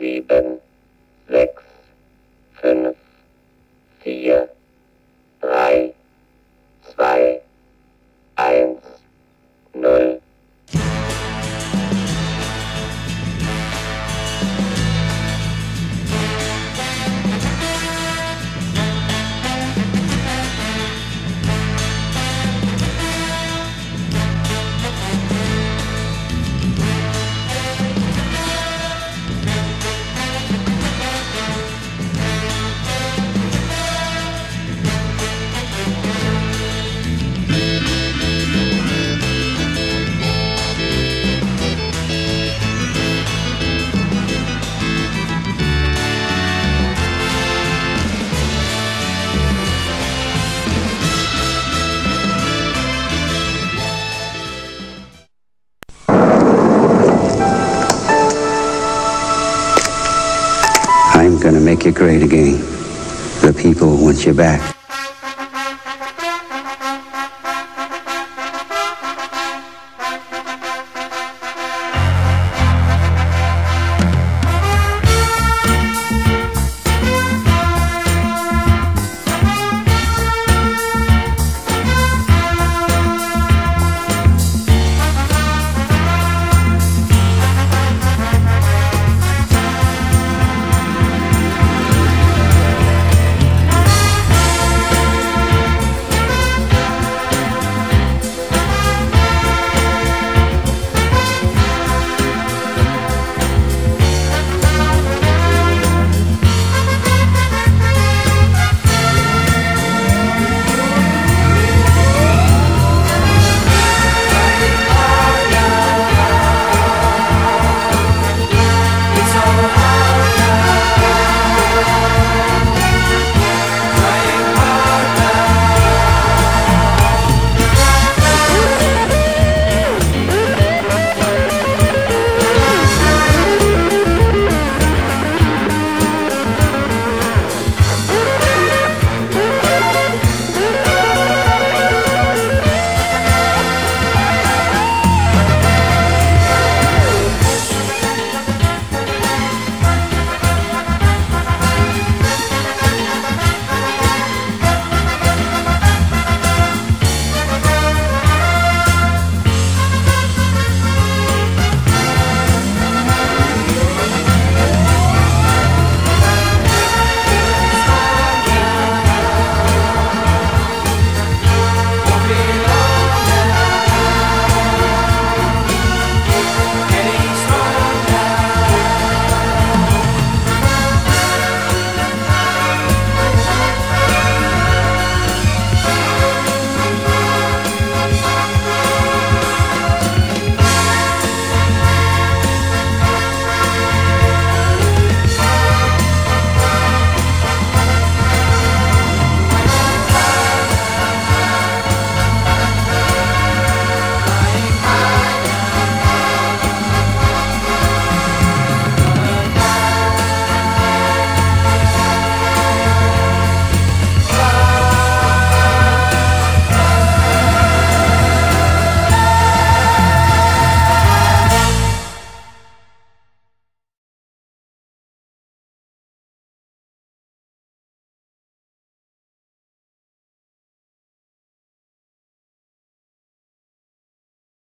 sieben, sechs, fünf, vier, gonna make you great again. The people want you back.